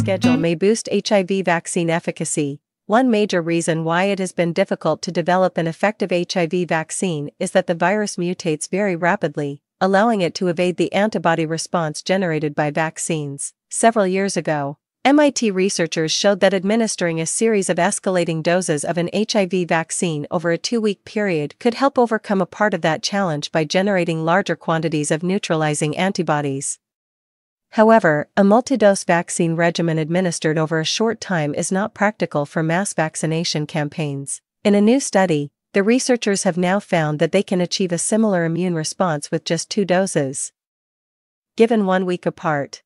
schedule may boost HIV vaccine efficacy. One major reason why it has been difficult to develop an effective HIV vaccine is that the virus mutates very rapidly, allowing it to evade the antibody response generated by vaccines. Several years ago, MIT researchers showed that administering a series of escalating doses of an HIV vaccine over a two week period could help overcome a part of that challenge by generating larger quantities of neutralizing antibodies. However, a multi-dose vaccine regimen administered over a short time is not practical for mass vaccination campaigns. In a new study, the researchers have now found that they can achieve a similar immune response with just two doses. Given one week apart.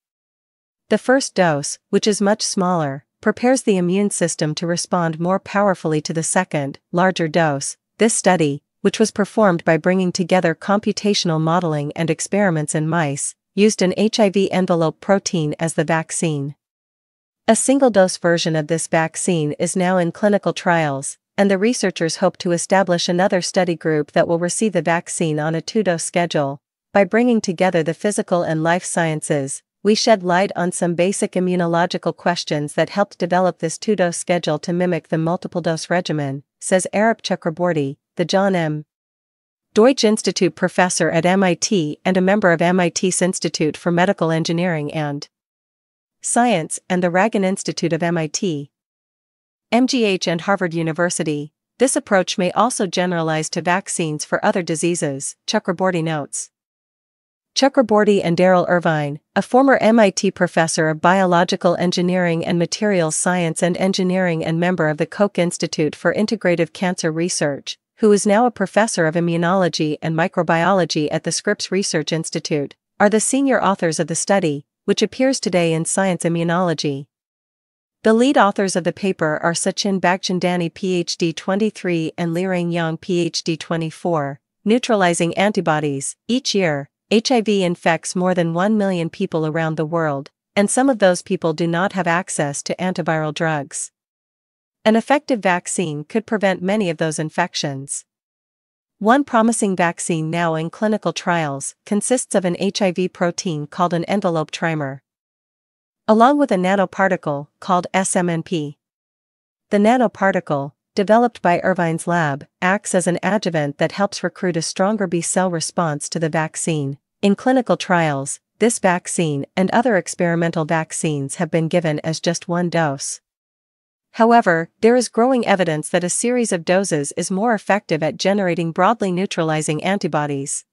The first dose, which is much smaller, prepares the immune system to respond more powerfully to the second, larger dose. This study, which was performed by bringing together computational modeling and experiments in mice, used an HIV envelope protein as the vaccine. A single dose version of this vaccine is now in clinical trials, and the researchers hope to establish another study group that will receive the vaccine on a two dose schedule. By bringing together the physical and life sciences, we shed light on some basic immunological questions that helped develop this two-dose schedule to mimic the multiple-dose regimen, says Arup Chakraborty, the John M. Deutch Institute professor at MIT and a member of MIT's Institute for Medical Engineering and Science and the Ragon Institute of MIT. MGH and Harvard University. This approach may also generalize to vaccines for other diseases, Chakraborty notes. Chakraborty and Darrell Irvine, a former MIT professor of biological engineering and materials science and engineering and member of the Koch Institute for Integrative Cancer Research, who is now a professor of immunology and microbiology at the Scripps Research Institute, are the senior authors of the study, which appears today in Science Immunology. The lead authors of the paper are Sachin Bhagchandani PhD 23 and Leerang Yang PhD 24, neutralizing antibodies, each year, HIV infects more than 1 million people around the world, and some of those people do not have access to antiviral drugs. An effective vaccine could prevent many of those infections. One promising vaccine now in clinical trials consists of an HIV protein called an envelope trimer, along with a nanoparticle called SMNP. The nanoparticle, developed by Irvine's lab, acts as an adjuvant that helps recruit a stronger B cell response to the vaccine, in clinical trials, this vaccine and other experimental vaccines have been given as just one dose. However, there is growing evidence that a series of doses is more effective at generating broadly neutralizing antibodies.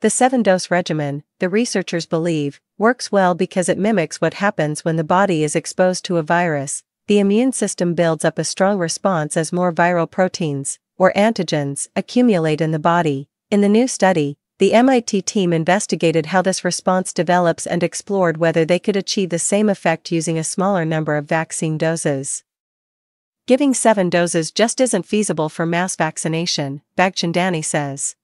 The seven dose regimen, the researchers believe, works well because it mimics what happens when the body is exposed to a virus. The immune system builds up a strong response as more viral proteins, or antigens, accumulate in the body. In the new study, the MIT team investigated how this response develops and explored whether they could achieve the same effect using a smaller number of vaccine doses. Giving seven doses just isn't feasible for mass vaccination, Bhagchandani says.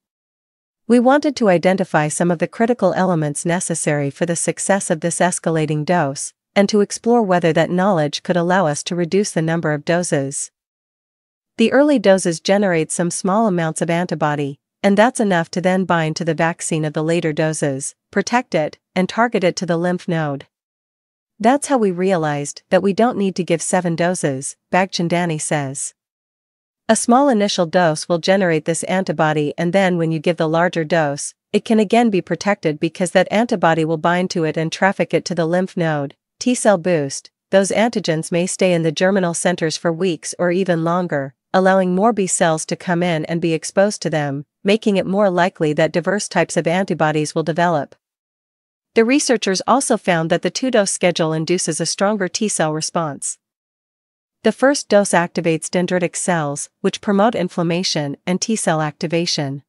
We wanted to identify some of the critical elements necessary for the success of this escalating dose, and to explore whether that knowledge could allow us to reduce the number of doses. The early doses generate some small amounts of antibody, and that's enough to then bind to the vaccine of the later doses, protect it, and target it to the lymph node. That's how we realized that we don't need to give seven doses, Bhagchandani says. A small initial dose will generate this antibody and then when you give the larger dose, it can again be protected because that antibody will bind to it and traffic it to the lymph node. T cell boost, those antigens may stay in the germinal centers for weeks or even longer, allowing more B cells to come in and be exposed to them, making it more likely that diverse types of antibodies will develop. The researchers also found that the two-dose schedule induces a stronger T-cell response. The first dose activates dendritic cells, which promote inflammation and T-cell activation.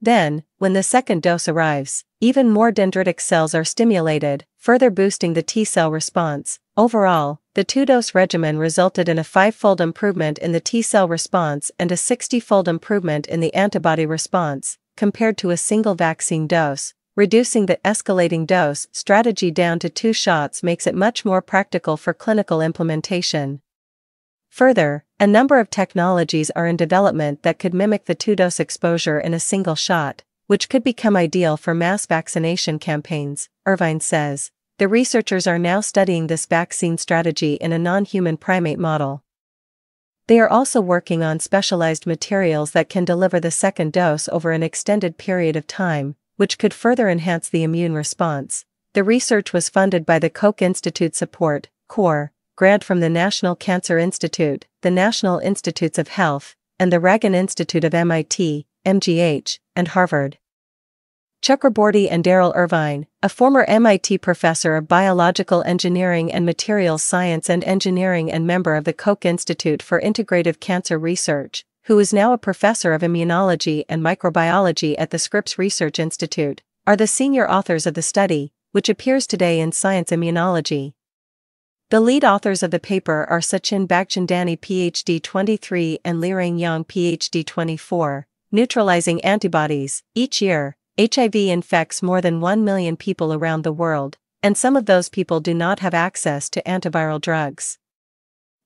Then, when the second dose arrives, even more dendritic cells are stimulated, further boosting the T-cell response. Overall, the two-dose regimen resulted in a five-fold improvement in the T-cell response and a 60-fold improvement in the antibody response, compared to a single vaccine dose. Reducing the escalating dose strategy down to two shots makes it much more practical for clinical implementation. Further, a number of technologies are in development that could mimic the two-dose exposure in a single shot, which could become ideal for mass vaccination campaigns, Irvine says. the researchers are now studying this vaccine strategy in a non-human primate model. They are also working on specialized materials that can deliver the second dose over an extended period of time, which could further enhance the immune response. The research was funded by the Koch Institute Support, CORE, grant from the National Cancer Institute, the National Institutes of Health, and the Ragon Institute of MIT, MGH, and Harvard. Chakraborty and Darrell Irvine, a former MIT professor of biological engineering and materials science and engineering and member of the Koch Institute for Integrative Cancer Research, who is now a professor of immunology and microbiology at the Scripps Research Institute, are the senior authors of the study, which appears today in Science Immunology. The lead authors of the paper are Sachin Bhagchandani PhD 23 and Leerang Yang PhD 24, neutralizing antibodies, each year, HIV infects more than 1 million people around the world, and some of those people do not have access to antiviral drugs.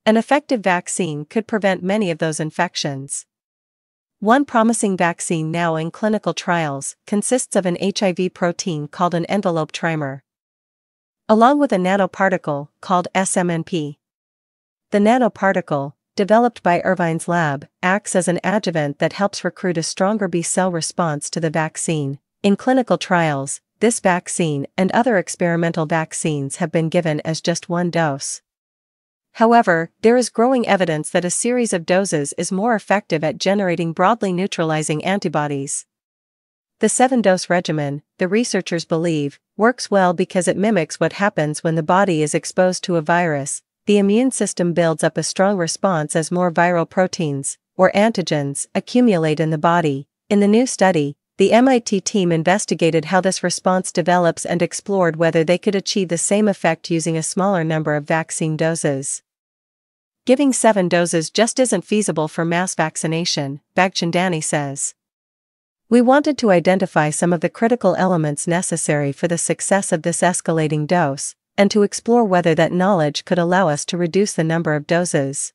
An effective vaccine could prevent many of those infections. One promising vaccine now in clinical trials consists of an HIV protein called an envelope trimer, along with a nanoparticle called SMNP. The nanoparticle, developed by Irvine's lab, acts as an adjuvant that helps recruit a stronger B cell response to the vaccine. In clinical trials, this vaccine and other experimental vaccines have been given as just one dose. However, there is growing evidence that a series of doses is more effective at generating broadly neutralizing antibodies. The seven dose regimen, the researchers believe, works well because it mimics what happens when the body is exposed to a virus, the immune system builds up a strong response as more viral proteins, or antigens, accumulate in the body. In the new study, the MIT team investigated how this response develops and explored whether they could achieve the same effect using a smaller number of vaccine doses. Giving seven doses just isn't feasible for mass vaccination, Bhagchandani says. We wanted to identify some of the critical elements necessary for the success of this escalating dose, and to explore whether that knowledge could allow us to reduce the number of doses.